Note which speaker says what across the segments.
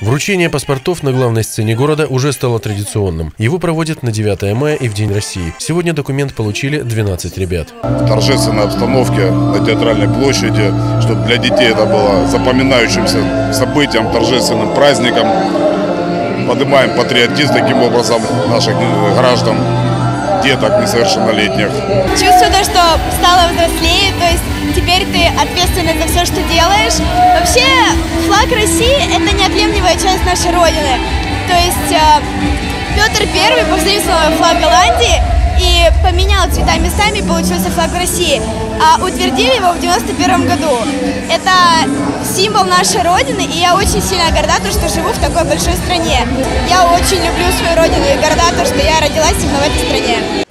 Speaker 1: Вручение паспортов на главной сцене города уже стало традиционным. Его проводят на 9 мая и в День России. Сегодня документ получили 12 ребят.
Speaker 2: В торжественной обстановке на театральной площади, чтобы для детей это было запоминающимся событием, торжественным праздником. Поднимаем патриотизм таким образом наших граждан, деток несовершеннолетних.
Speaker 3: Чувствую то, что стала взрослее, то есть теперь ты ответственна за все, что делаешь. Флаг России – это неотъемлемая часть нашей Родины. То есть э, Петр Первый позаимствовал флаг Голландии и поменял цвета местами, получился флаг России. А утвердили его в 91 году. Это символ нашей Родины, и я очень сильно горда, то, что живу в такой большой стране. Я очень люблю свою Родину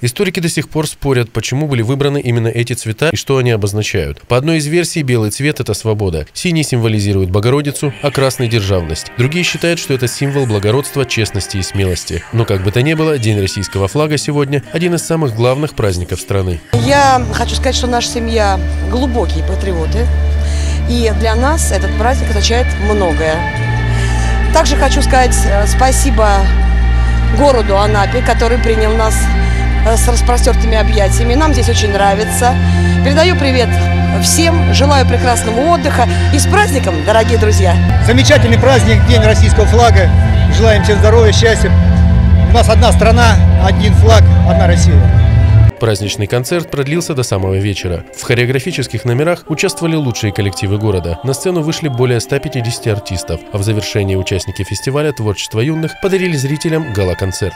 Speaker 1: Историки до сих пор спорят, почему были выбраны именно эти цвета и что они обозначают. По одной из версий, белый цвет – это свобода. Синий символизирует Богородицу, а красный – державность. Другие считают, что это символ благородства, честности и смелости. Но как бы то ни было, День российского флага сегодня – один из самых главных праздников страны.
Speaker 4: Я хочу сказать, что наша семья глубокие патриоты. И для нас этот праздник означает многое. Также хочу сказать э, спасибо городу Анапе, который принял нас с распростертыми объятиями. Нам здесь очень нравится. Передаю привет всем, желаю прекрасного отдыха и с праздником, дорогие друзья!
Speaker 5: Замечательный праздник, День российского флага. Желаем всем здоровья, счастья. У нас одна страна, один флаг, одна Россия.
Speaker 1: Праздничный концерт продлился до самого вечера. В хореографических номерах участвовали лучшие коллективы города. На сцену вышли более 150 артистов, а в завершении участники фестиваля «Творчество юных» подарили зрителям гала-концерт.